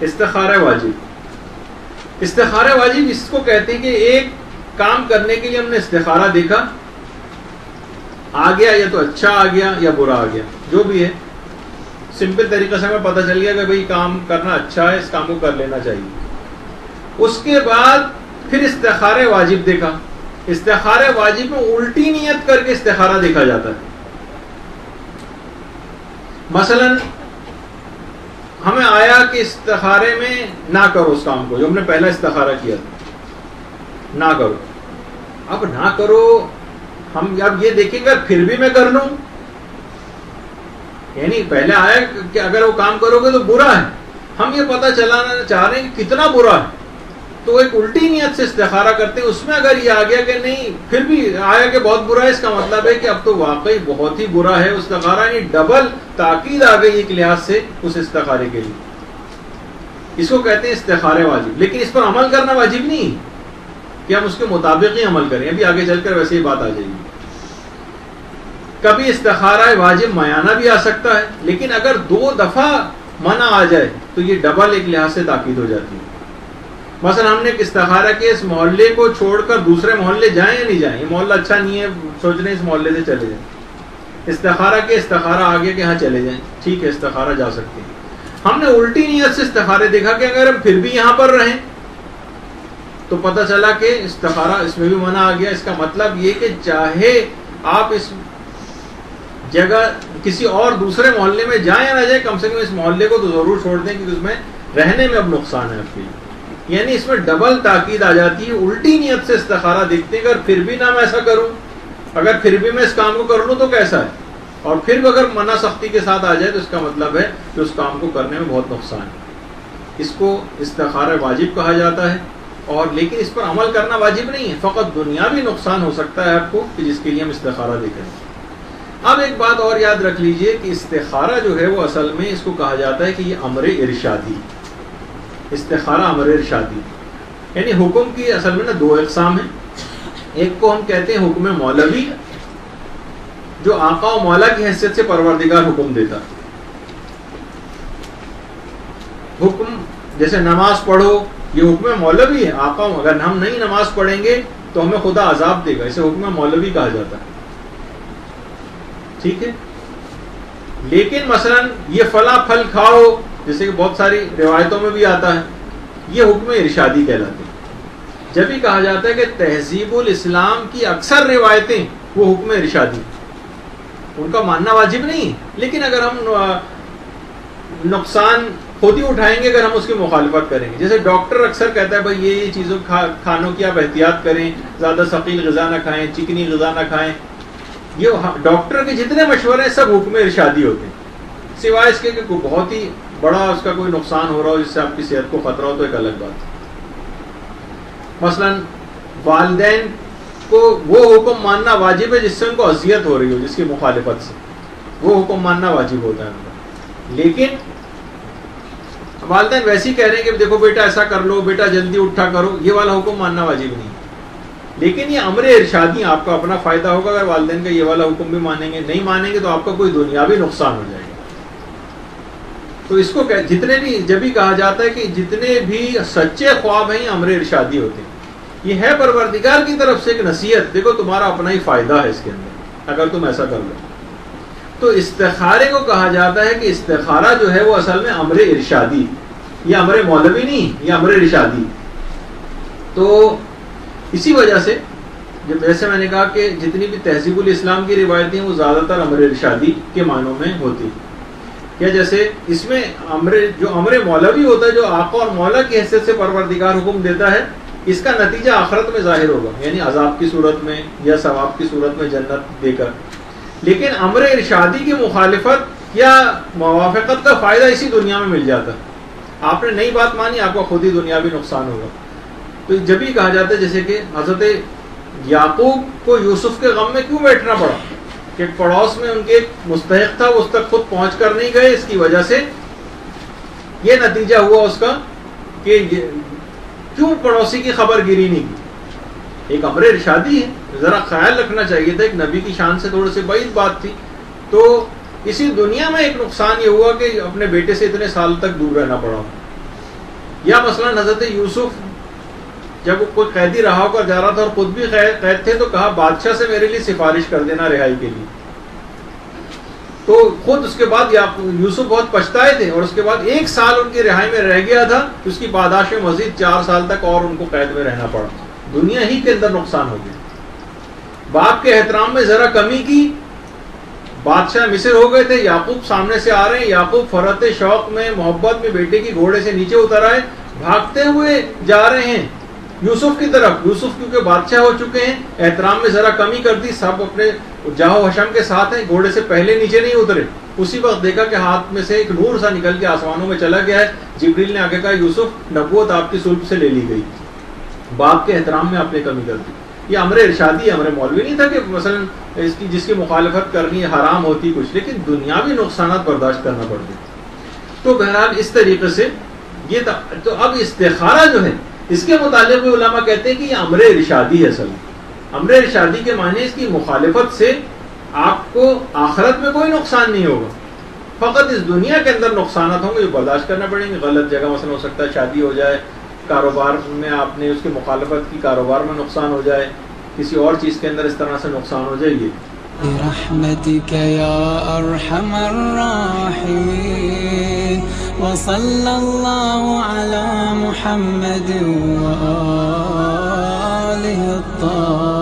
استخارہ واجب استخارہ واجب اس کو کہتے ہیں کہ ایک کام کرنے کے لیے ہم نے استخارہ دیکھا۔ آ گیا یا تو اچھا آ گیا یا برا آ گیا، جو بھی ہے۔ سمپل طریقے سے ہمیں پتہ چل گیا کہ بھئی کام کرنا اچھا ہے، اس کام کو کر لینا چاہیے۔ اس کے بعد پھر استخارہ واجب دیکھا۔ استخارہ واجب میں الٹی نیت کر کے استخارہ دیکھا جاتا ہے۔ مثلا ہمیں آیا کہ استخارے میں نہ کرو اس کام کو، جو ہم نے پہلا استخارہ کیا تھا۔ نہ کرو۔ اب نہ کرو، ہم اب یہ دیکھیں گے، پھر بھی میں کر لوں۔ یعنی پہلے آیا کہ اگر وہ کام کرو گے تو برا ہے۔ ہم یہ پتہ چلانا چاہ رہے ہیں کہ کتنا برا ہے۔ تو ایک الٹی نیت سے استخارہ کرتے ہیں۔ اس میں اگر یہ آ گیا کہ نہیں، پھر بھی آیا کہ بہت برا ہے، اس کا مطلب ہے کہ اب تو واقعی بہت ہی برا ہے۔ استخارہ یعنی ڈبل تاکید آ گئی ایک لحاظ سے اس استخارے کے لیے۔ اس کو کہتے ہیں استخارے واجب۔ لیکن اس پر عمل کرنا واجب نہیں۔ کہ ہم اس کے مطابق ہی عمل کریں۔ ابھی آگے چل کر ویسے ہی بات آ جائے گی۔ کبھی استخارہ واجب میانہ بھی آ سکتا ہے، لیکن اگر دو دفعہ منع آ جائے تو یہ ڈبل ایک لحاظ سے تاکید ہو جاتی ہے۔ مثلا ہم نے ایک استخارہ کے اس محلے کو چھوڑ کر دوسرے محلے جائیں یا نہیں جائیں؟ یہ محلہ اچھا نہیں ہے، سوچ رہے اس محلے سے چلے جائیں۔ استخارہ کے استخارہ آگے کے ہاں چلے جائیں۔ ٹھیک ہے، استخارہ جا سکتے ہیں۔ ہم نے الٹی نیت سے استخارے دیکھا کہ اگر ہم پھر بھی یہاں پر رہیں، تو پتہ چلا کہ استخارہ اس میں بھی منع آ گیا۔ اس کا مطلب یہ کہ چاہے آپ اس جگہ کسی اور دوسرے محلے میں جائیں یا نہ جائیں، کم سے کم اس محلے کو تو ضرور چھوڑ دیں، کیونکہ اس میں رہنے میں اب نقصان ہے۔ آپ کے لیے یعنی اس میں ڈبل تاکید آ جاتی ہے، الٹی نیت سے استخارہ دیکھتے ہیں اگر پھر بھی نہ میں ایسا کروں، اگر پھر بھی میں اس کام کو کر لوں تو کیسا ہے؟ اور پھر بھی اگر منع سختی کے ساتھ آ جائے تو اس کا مطلب ہے کہ اس کام کو کرنے میں بہت نقصان ہے۔ اس کو استخارہ واجب کہا جاتا ہے، اور لیکن اس پر عمل کرنا واجب نہیں ہے۔ فقط دنیاوی نقصان ہو سکتا ہے آپ کو کہ جس کے لیے ہم استخارہ دیکھیں اب ایک بات اور یاد رکھ لیجیے کہ استخارہ جو ہے وہ اصل میں اس کو کہا جاتا ہے کہ یہ امر ارشادی استخارہ امر ارشادی۔ یعنی حکم کی اصل میں نا دو اقسام ہیں۔ ایک کو ہم کہتے ہیں حکم مولوی، جو آقا و مولا کی حیثیت سے پروردگار حکم دیتا۔ حکم، جیسے نماز پڑھو، یہ حکم مولوی ہے۔ آقا اگر ہم نہیں نماز پڑھیں گے، تو ہمیں خدا عذاب دے گا۔ اسے حکم مولوی کہا جاتا ہے۔ ٹھیک ہے؟ لیکن مثلا یہ فلاں پھل کھاؤ جیسے کہ بہت ساری روایتوں میں بھی آتا ہے، یہ حکم ارشادی کہلاتے ہیں جب ہی کہا جاتا ہے کہ تہذیب الاسلام کی اکثر روایتیں، وہ حکم ارشادی۔ ان کا ماننا واجب نہیں لیکن اگر ہم نقصان خود ہی اٹھائیں گے، اگر ہم اس کی مخالفت کریں گے۔ جیسے ڈاکٹر اکثر کہتا ہے، بھائی، یہ چیزوں کھانوں کی آپ احتیاط کریں، زیادہ ثقیل غذا نہ کھائیں، چکنی غذا نہ کھائیں۔ یہ ہاں، ڈاکٹر کے جتنے مشورے ہیں سب حکم ارشادی ہوتے ہیں۔ سوائے اس کے کہ بہت ہی بڑا اس کا کوئی نقصان ہو رہا ہو جس سے آپ کی صحت کو خطرہ ہو تو ایک الگ بات مثلا والدین کو وہ حکم ماننا واجب ہے جس سے ان کو اذیت ہو رہی ہو، جس کی مخالفت سے۔ وہ حکم ماننا واجب ہوتا ہے۔ لیکن والدین ویسے ہی کہہ رہے ہیں کہ دیکھو بیٹا ایسا کر لو، بیٹا جلدی اٹھا کرو، یہ والا حکم ماننا واجب نہیں۔ لیکن یہ امر ارشادی آپ کا اپنا فائدہ ہوگا۔ اگر والدین کا یہ والا حکم بھی مانیں گے، نہیں مانیں گے تو آپ کا کوئی دنیاوی نقصان ہو جائے گا۔ تو اس کو جتنے بھی جب بھی کہا جاتا ہے کہ جتنے بھی سچے خواب ہیں، یہ امر ارشادی ہوتے ہیں۔ یہ ہے پروردگار کی طرف سے ایک نصیحت۔ دیکھو، تمہارا اپنا ہی فائدہ ہے اس کے اندر، اگر تم ایسا کر لو۔ تو استخارے کو کہا جاتا ہے کہ استخارہ جو ہے، وہ اصل میں امر ارشادی یہ امر مولوی نہیں، یہ امر ارشادی تو اسی وجہ سے جب جیسے میں نے کہا کہ جتنی بھی تہذیب الاسلام کی روایتیں ہیں، وہ زیادہ تر امر ارشادی کے معنوں میں ہوتی کیا جیسے اس میں امر جو امر مولوی ہوتا ہے، جو آقا اور مولا کی حیثیت سے پروردگار حکم دیتا ہے، اس کا نتیجہ آخرت میں ظاہر ہوگا یعنی عذاب کی صورت میں یا ثواب کی صورت میں جنت دے کر۔ لیکن امر ارشادی کی مخالفت یا موافقت کا فائدہ اسی دنیا میں مل جاتا۔ ہے آپ نے نئی بات مانی، آپ کو خود ہی دنیا بھی نقصان ہوگا۔ تو جب ہی کہا جاتا ہے، جیسے کہ حضرت یعقوب کو یوسف کے غم میں کیوں بیٹھنا پڑا؟ کہ پڑوس میں ان کے مستحق تھا اس تک خود پہنچ کر نہیں گئے، اس کی وجہ سے یہ نتیجہ ہوا اس کا کہ کیوں پڑوسی کی خبر گیری نہیں کی؟ ایک امر ارشادی ہے، ذرا خیال رکھنا چاہیے تھا، ایک نبی کی شان سے تھوڑے سے بعید بات تھی۔ تو اسی دنیا میں ایک نقصان یہ ہوا کہ اپنے بیٹے سے اتنے سال تک دور رہنا پڑا۔ یا مثلا حضرت یوسف جب وہ کوئی قیدی رہا کر جا رہا تھا اور خود بھی قید تھے تو کہا بادشاہ سے میرے لیے سفارش کر دینا رہائی کے لیے۔ تو خود اس کے بعد یوسف بہت پچھتائے تھے اور اس کے بعد ایک سال ان کی رہائی میں رہ گیا تھا اس کی پاداش میں مزید چار سال تک اور ان کو قید میں رہنا پڑا۔ دنیا ہی کے اندر نقصان ہو گیا۔ باپ کے احترام میں ذرا کمی کی، بادشاہ مصر ہو گئے تھے، یعقوب سامنے سے آ رہے ہیں، یعقوب فرت شوق میں، محبت میں بیٹے کی گھوڑے سے نیچے اتر آئے، بھاگتے ہوئے جا رہے ہیں۔ یوسف کی طرف، یوسف کیونکہ بادشاہ ہو چکے ہیں، احترام میں ذرا کمی کر دی، سب اپنے جاہو حشم کے ساتھ ہیں، گھوڑے سے پہلے نیچے نہیں اترے۔ اسی وقت دیکھا کہ ہاتھ میں سے ایک نور سا نکل کے آسمانوں میں چلا گیا ہے۔ جبریل نے آگے کہا، یوسف، نبوت آپ کی سلب سے لے لی گئی۔ باپ کے احترام میں آپ نے کمی کر دی۔ یہ امر ارشادی، امر مولوی نہیں تھا کہ مثلا اس کی جس کی مخالفت کرنی حرام ہوتی کچھ، لیکن دنیاوی نقصانات برداشت کرنا پڑتے تو بہرحال اس طریقے سے یہ تو اب استخارہ جو ہے اس کے متعلق بھی علماء کہتے ہیں کہ یہ امر ارشادی ہے اصل امر ارشادی کے معنی اس کی مخالفت سے آپ کو آخرت میں کوئی نقصان نہیں ہوگا۔ فقط اس دنیا کے اندر نقصانات ہوں گے جو برداشت کرنا پڑیں گے۔ غلط جگہ مثلا ہو سکتا ہے شادی ہو جائے، کاروبار میں آپ نے اس کی مخالفت کی، کاروبار میں نقصان ہو جائے، کسی اور چیز کے اندر اس طرح سے نقصان ہو جائے برحمتك يا أرحم الراحمين وصلى الله على محمد وآله الطاهرين.